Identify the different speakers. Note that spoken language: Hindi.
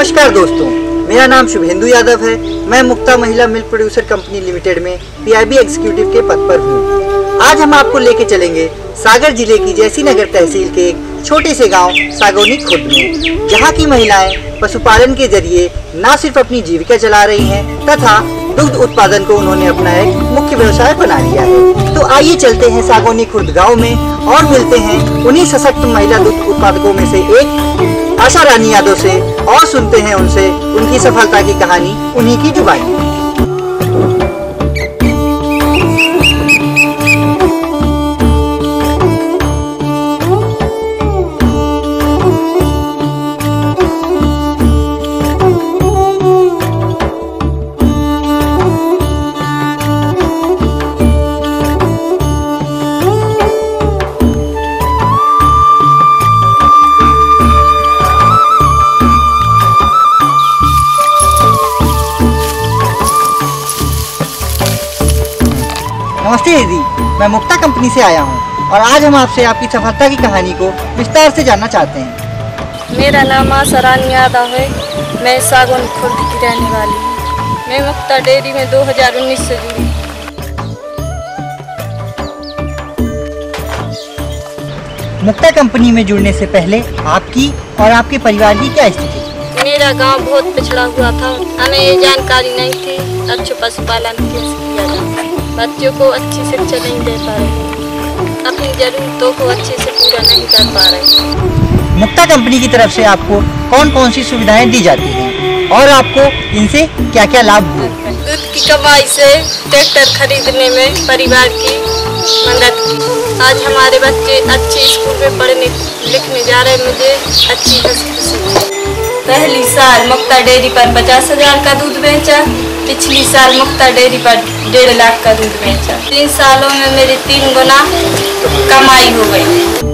Speaker 1: नमस्कार दोस्तों, मेरा नाम शुभेंदु यादव है। मैं Mukta Mahila milk producer company limited में पीआईबी एग्जीक्यूटिव के पद पर हूँ। आज हम आपको लेके चलेंगे सागर ज़िले की जैसी नगर तहसील के एक छोटे से गाँव सागौनी खुर्द में, जहाँ की महिलाएँ पशुपालन के ज़रिए न सिर्फ़ अपनी जीविका चला रही हैं, तथा दुग्ध उत्पादन को उन्होंने अपना एक मुख्य व्यवसाय बना लिया है। तो आइए चलते हैं सागोनी खुर्द गाँव में और मिलते हैं उन्हीं सशक्त महिला दुग्ध उत्पादकों में से एक आशा रानी यादव से और सुनते हैं उनसे उनकी सफलता की कहानी, उन्हीं की जुबानी। नमस्ते दीदी मैं मुक्ता कंपनी से आया हूँ और आज हम आपसे आपकी सफलता की कहानी को विस्तार से जानना चाहते हैं।
Speaker 2: मेरा नाम आसरान यादव है। मैं सागौन खुर्द की रहने वाली हूँ। मैं मुक्ता डेयरी में 2019 से जुड़ी
Speaker 1: मुक्ता कंपनी में जुड़ने से पहले आपकी और आपके परिवार की क्या स्थिति?
Speaker 2: मेरा गाँव बहुत पिछड़ा हुआ था। हमें ये जानकारी नहीं थी। अच्छे पशुपालन कैसे किया जाता है बच्चों को अच्छी शिक्षा नहीं दे पा रहे अपनी ज़रूरतों को अच्छे से पूरा नहीं कर पा रहे
Speaker 1: मुक्ता कंपनी की तरफ़ से आपको कौन कौन सी सुविधाएँ दी जाती हैं? और आपको इनसे क्या क्या लाभ
Speaker 2: दूध की कमाई से ट्रैक्टर खरीदने में परिवार की मदद की। आज हमारे बच्चे अच्छे स्कूल में पढ़ने लिखने जा रहे मुझे अच्छी खुशी पहली साल मुक्ता डेयरी पर पचास हज़ार का दूध बेचा। पिछली साल मुक्ता डेयरी पर डेढ़ लाख का दूध बेचा। तीन सालों में मेरी तीन गुना कमाई हो गई।